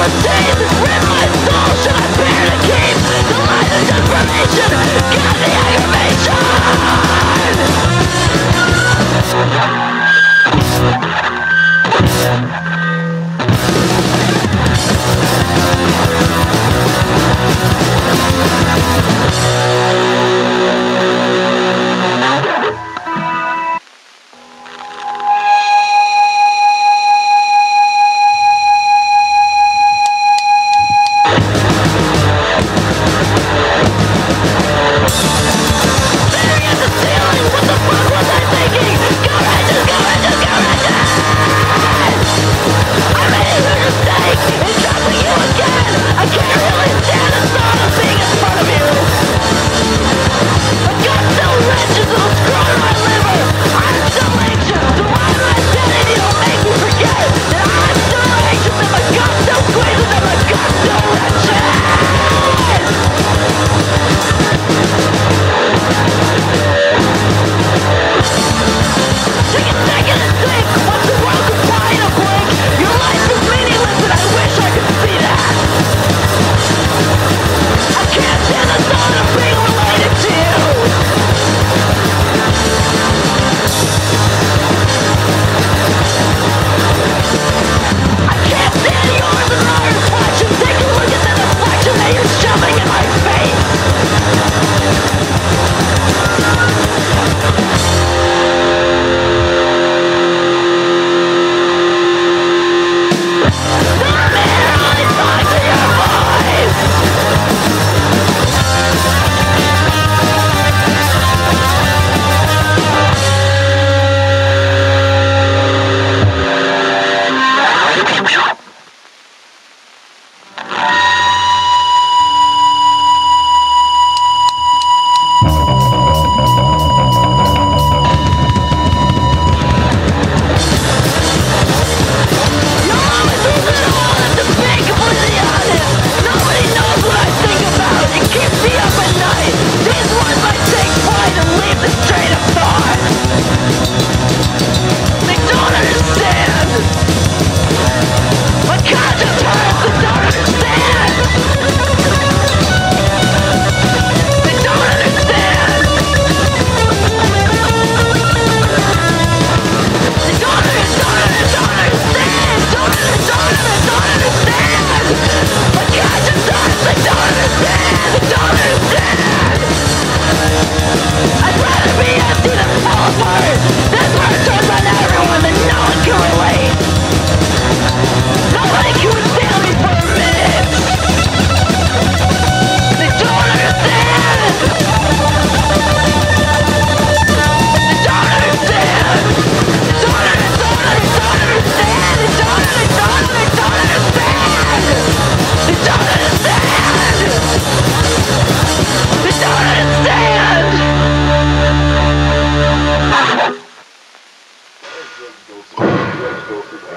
was my soul I to keep the lies and the aggravation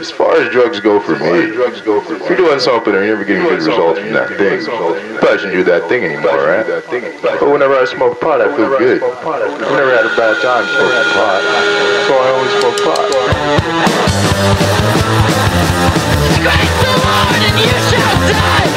do drugs go for me? Drugs go for If you're doing something and you're never getting good results from that thing, probably shouldn't do that thing anymore, right? But whenever I smoke pot, I feel good. I've never had a bad time smoking pot, so I always smoke pot. Praise the Lord and you shall die.